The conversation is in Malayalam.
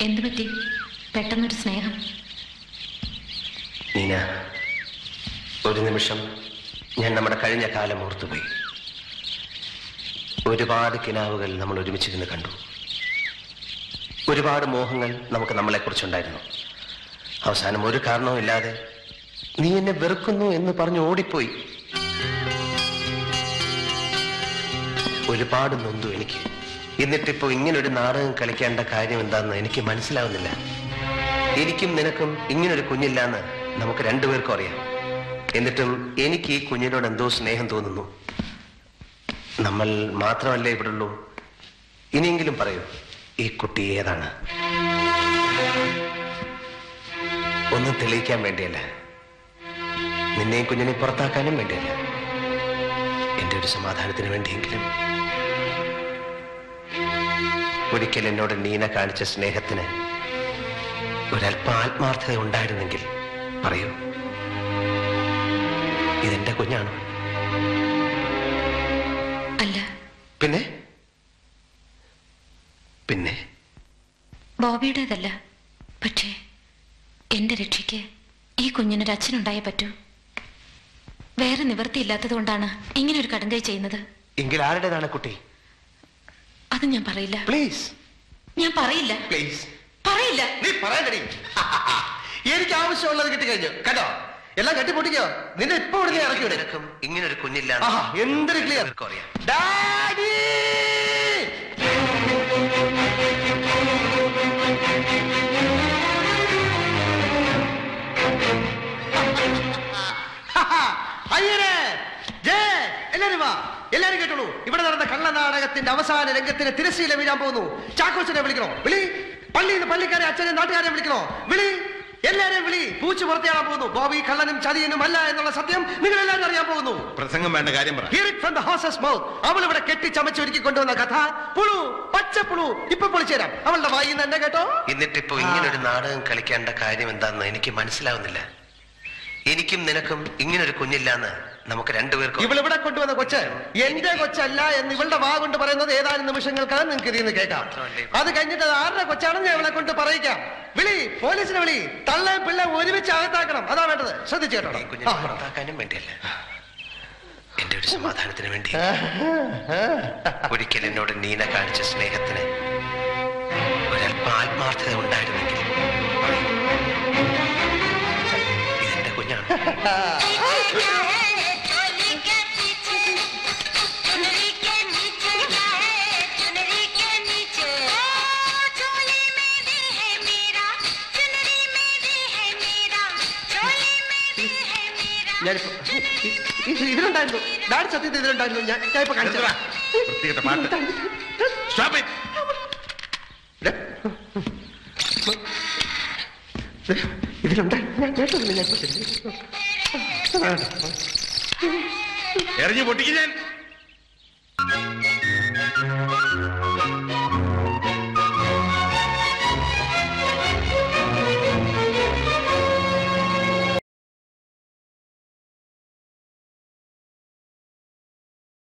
എന്തു പറ്റി? പെട്ടെന്നൊരു സ്നേഹം. നീന ഒരു നിമിഷം. ഞാൻ നമ്മുടെ കഴിഞ്ഞ കാലം ഓർത്തുപോയി. ഒരുപാട് കിനാവുകൾ നമ്മൾ ഒരുമിച്ചിരുന്ന് കണ്ടു. ഒരുപാട് മോഹങ്ങൾ നമുക്ക് നമ്മളെക്കുറിച്ചുണ്ടായിരുന്നു. അവസാനം ഒരു കാരണവും ഇല്ലാതെ നീ എന്നെ വെറുക്കുന്നു എന്ന് പറഞ്ഞ് ഓടിപ്പോയി. ഒരുപാട് നൊന്തു എനിക്ക്. എന്നിട്ടിപ്പോ ഇങ്ങനൊരു നാടകം കളിക്കേണ്ട കാര്യം എന്താണെന്ന് എനിക്ക് മനസ്സിലാവുന്നില്ല. എനിക്കും നിനക്കും ഇങ്ങനൊരു കുഞ്ഞില്ലാന്ന് നമുക്ക് രണ്ടുപേർക്കും അറിയാം. എന്നിട്ടും എനിക്ക് ഈ കുഞ്ഞിനോട് എന്തോ സ്നേഹം തോന്നുന്നു. നമ്മൾ മാത്രമല്ലേ ഇവിടെ ഉള്ളൂ ഇനിയെങ്കിലും പറയൂ ഈ കുട്ടി ഏതാണ്? ഒന്നും തെളിയിക്കാൻ വേണ്ടിയല്ല. നിന്നെയും കുഞ്ഞിനെ പുറത്താക്കാനും വേണ്ടിയല്ല. എന്റെ ഒരു സമാധാനത്തിന് വേണ്ടിയെങ്കിലും. ഒരിക്കൽ എന്നോട് നീന കാണിച്ച സ്നേഹത്തിന് ഒരല്പം ആത്മാർത്ഥത ഉണ്ടായിരുന്നെങ്കിൽ പറയൂ. ഇതെന്റെ കുഞ്ഞാണോ? അല്ല. പിന്നെ? പിന്നെ? ബോബിയുടേതല്ല. പക്ഷേ എന്റെ രക്ഷയ്ക്ക് ഈ കുഞ്ഞിനൊരു അച്ഛനുണ്ടായേ പറ്റൂ. വേറെ നിവൃത്തിയില്ലാത്തത് കൊണ്ടാണ് ഇങ്ങനെ ഒരു കടുങ്കൈ ചെയ്യുന്നത്. എങ്കിൽ ആരുടേതാണ് കുട്ടി? അത് ഞാൻ പറയില്ല. പ്ലീസ് ഞാൻ പറയില്ല. പ്ലീസ് പറയില്ല. നീ പറയണ്ടടി. എനിക്ക് ആവശ്യമുള്ളത് കിട്ടിക്കഴിഞ്ഞു. കേട്ടോ എല്ലാം കെട്ടിപ്പൊട്ടിക്കോ? നിന്നെ ഇപ്പൊ ഇവിടെ ഇറക്കി വിടക്കും ഇങ്ങനെ ഒരു കുഞ്ഞില്ല എന്തൊരു ക്ലിയർ അറിയാം. ഡാഡി! അയ്യരെ ജേ എല്ലാരും വാ. എല്ലാരും കേട്ടോളൂ. ഇവിടെ നടന്ന കള്ള നാടകത്തിന്റെ അവസാന രംഗത്തിന് തിരശ്ശീല വീഴാൻ പോകുന്നു. ചാക്കോച്ചനെ വിളിക്കണോ? വിളി. പള്ളിയിൽ നിന്ന് പള്ളിക്കാരെ അച്ഛനെ നാട്ടുകാരെ വിളിക്കണോ? വിളി. എല്ലാരെയും വിളി. പൂച്ചു പുറത്തേടാൻ പോകുന്നു. ബോബി കള്ളനും ചതിയനും അല്ല എന്നുള്ള സത്യം നിങ്ങൾ എല്ലാവരും അറിയാൻ പോകുന്നു. പ്രസംഗം വേണ്ട കാര്യം പറ. From the horse's mouth. അവൾ ഇവിടെ കെട്ടിച്ചമച്ച് ഒരുക്കി കൊണ്ടുവന്ന കഥ. പുളു പച്ച പുളു. ഇപ്പൊ പൊളിച്ചേരാം അവളുടെ വായി തന്നെ എന്നെ കേട്ടോ. എന്നിട്ടിപ്പോ ഇങ്ങനെ ഒരു നാടകം കളിക്കേണ്ട കാര്യം എന്താന്ന് എനിക്ക് മനസ്സിലാവുന്നില്ല. എനിക്കും നിനക്കും ഇങ്ങനൊരു കുഞ്ഞില്ലാന്ന് നമുക്ക് രണ്ടുപേർക്കും ഇവിടെ കൊണ്ടുവന്ന കൊച്ച് എന്റെ കൊച്ചല്ല എന്ന് ഇവളുടെ വാ കൊണ്ട് പറയുന്നത് ഏതാനും നിമിഷങ്ങൾക്കാണ് നിങ്ങൾക്ക് ഇതിൽ നിന്ന് കേൾക്കാം. അത് കഴിഞ്ഞിട്ട് അത് ആരുടെ കൊച്ചാണെന്ന് ഞാൻ ഇവളെ കൊണ്ട് പറയിക്കാം. വിളി പോലീസിനെ വിളി. തള്ള പിള്ള ഒരുമിച്ച് അകത്താക്കണം. അതാ വേണ്ടത്. ശ്രദ്ധിച്ചു കേട്ടോ. കുഞ്ഞിനെ പുറത്താക്കാനും വേണ്ടിയല്ല? എന്റെ ഒരു സമാധാനത്തിന് വേണ്ടി. ഒരിക്കൽ എന്നോട് നീന കാണിച്ച സ്നേഹത്തിന് ഒരല്പം ആത്മാർത്ഥത ഉണ്ടായിരുന്നെങ്കിൽ ഞാനിപ്പോ ഇതിലുണ്ടായിരുന്നു. ഡാഡി സത്യത്തിൽ ഇതിലുണ്ടായിരുന്നു. ഞാൻ ഞാൻ ഇപ്പൊ കാണിച്ചു ഇതിലുണ്ടായിരുന്നു ഞാൻ കേട്ടതില്ല ഞാൻ ഇപ്പൊ എറിഞ്ഞു പൊട്ടിക്കാൻ